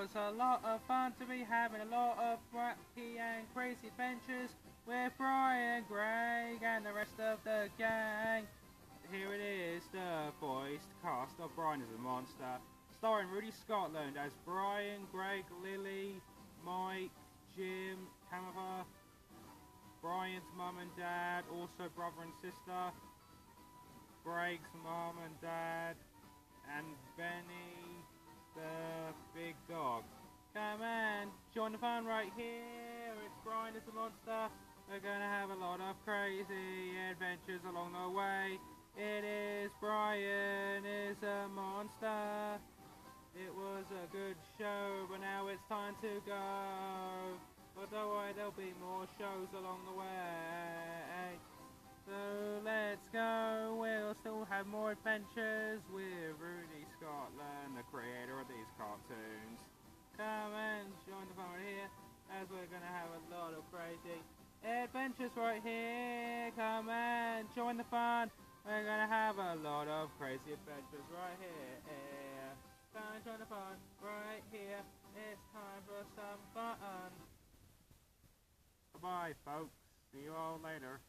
There's a lot of fun to be having, a lot of wacky and crazy adventures with Brian, Greg, and the rest of the gang. Here it is, the voiced cast of Brian is a Monster, starring Rudy Scotland as Brian, Greg, Lily, Mike, Jim, Camera, Brian's mum and dad, also brother and sister, Greg's mum and dad, join the fun right here. It's Brian is a monster. We're gonna have a lot of crazy adventures along the way. It is Brian is a monster. It was a good show, but now it's time to go. But don't worry, there'll be more shows along the way. So let's go. We'll still have more adventures with Rudy Scotland, the creator adventures right here. Come and join the fun. We're gonna have a lot of crazy adventures right here. Come and join the fun right here. It's time for some fun. Bye, folks. See you all later.